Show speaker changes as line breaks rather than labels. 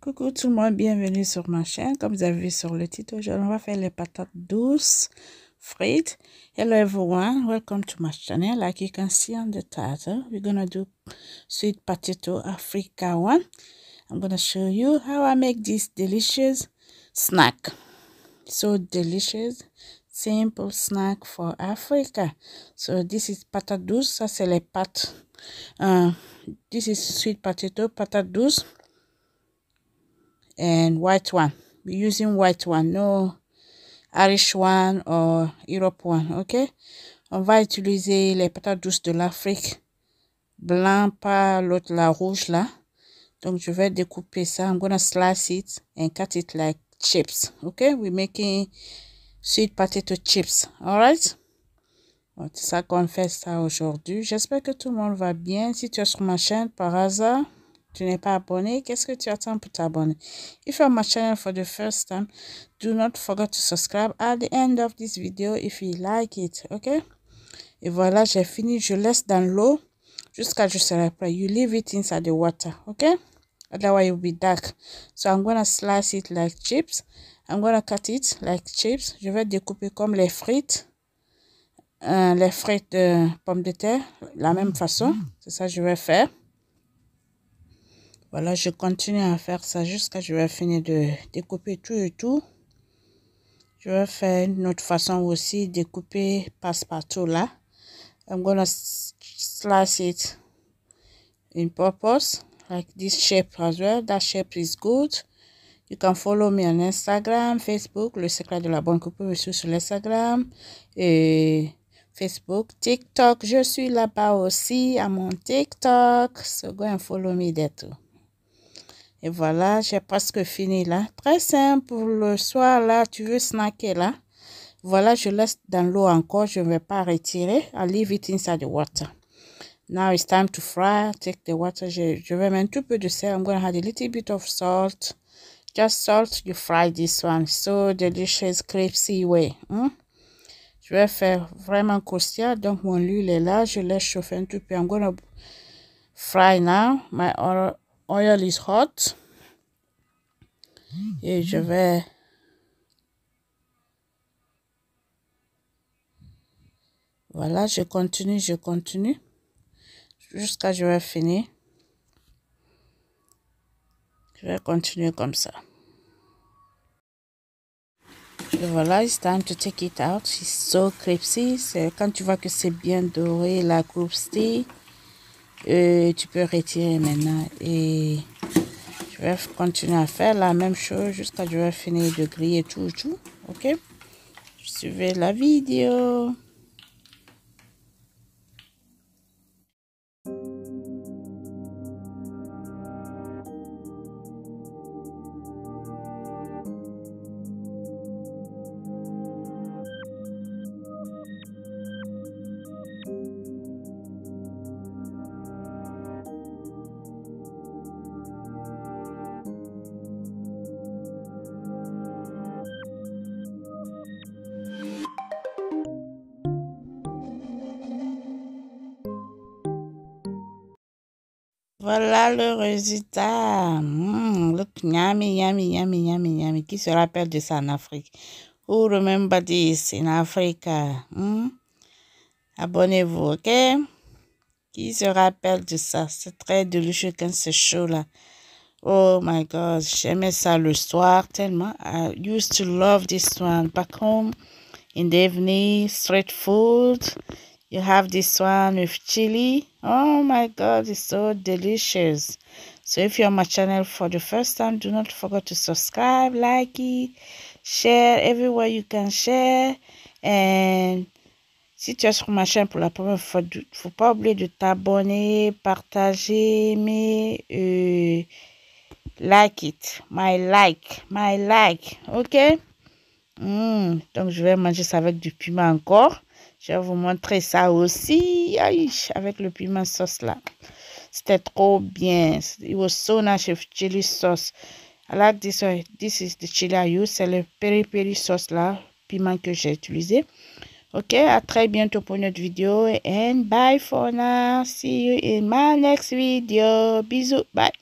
Coucou tout le monde, bienvenue sur ma chaîne. Comme vous avez vu sur le titre, aujourd'hui on va faire les patates douces frites. Hello everyone, welcome to my channel. Like you can see on the title, we're gonna do sweet potato Africa one. I'm gonna show you how I make this delicious snack. So delicious, simple snack for Africa. So this is patate douce, ça c'est les pâtes. Uh, this is sweet potato, patate douce. And white one. We're using white one no Irish one or Europe one ok on va utiliser les patates douces de l'Afrique. Blanc pas l'autre la rouge là. Donc je vais découper ça. I'm gonna slice it and cut it like chips ok we're making sweet potato chips alright c'est ça qu'on fait ça aujourd'hui j'espère que tout le monde va bien si tu es sur ma chaîne par hasard tu n'es pas abonné, qu'est-ce que tu attends pour t'abonner? If you're my channel for the first time, do not forget to subscribe at the end of this video if you like it, ok? Et voilà, j'ai fini, je laisse dans l'eau jusqu'à je serai prêt. You leave it inside the water, ok? Otherwise, it will be dark. So, I'm to slice it like chips. I'm to cut it like chips. Je vais découper comme les frites. Euh, les frites de pommes de terre, la même façon. C'est ça que je vais faire. Voilà, je continue à faire ça jusqu'à ce que je vais finir de découper tout et tout. Je vais faire une autre façon aussi, découper passe-partout là. I'm gonna slice it in purpose, like this shape as well. That shape is good. You can follow me on Instagram, Facebook, Le Secret de la Bonne Coupe, sur l'Instagram et Facebook, TikTok. Je suis là-bas aussi à mon TikTok. So go and follow me there too. Et voilà, j'ai presque fini là. Très simple pour le soir là, tu veux snacker là? Voilà, je laisse dans l'eau encore, je ne vais pas retirer. I leave it inside the water. Now it's time to fry. Take the water. Je, je vais mettre un tout peu de sel. I'm going to add a little bit of salt. Just salt, you fry this one. So delicious, crispy way. Hmm? Je vais faire vraiment croustillant. Donc, mon huile est là. Je laisse chauffer un tout peu. I'm to fry now. My oil is hot et je vais voilà je continue je continue jusqu'à je vais finir je vais continuer comme ça. Et voilà it's time to take it out. It's so crispy. Quand tu vois que c'est bien doré la croustille et tu peux retirer maintenant. Et je vais continuer à faire la même chose jusqu'à que je vais finir de griller tout tout ok? Suivez la vidéo Voilà le résultat. Mmh, look, yummy, yummy, yummy, yummy, yummy. Qui se rappelle de ça en Afrique? Who remember this in Africa? Mmh? Abonnez-vous, ok? Qui se rappelle de ça? C'est très délicieux quand c'est chaud là. Oh my God, j'aimais ça le soir tellement. I used to love this one back home in the evening, street food. You have this one with chili. Oh my God, it's so delicious. So if you're on my channel for the first time, do not forget to subscribe, like it, share everywhere you can share. And si tu es sur ma chaîne pour la première fois, il ne faut pas oublier de t'abonner, partager, aimer, euh, like it. My like, my like, ok? Mm, donc je vais manger ça avec du piment encore. Je vais vous montrer ça aussi. Avec le piment sauce là. C'était trop bien. It was so nice with chili sauce. I like this one. This is the chili I use. C'est le peri sauce là. Piment que j'ai utilisé. Ok, à très bientôt pour notre vidéo and bye for now. See you in my next video. Bisous, bye.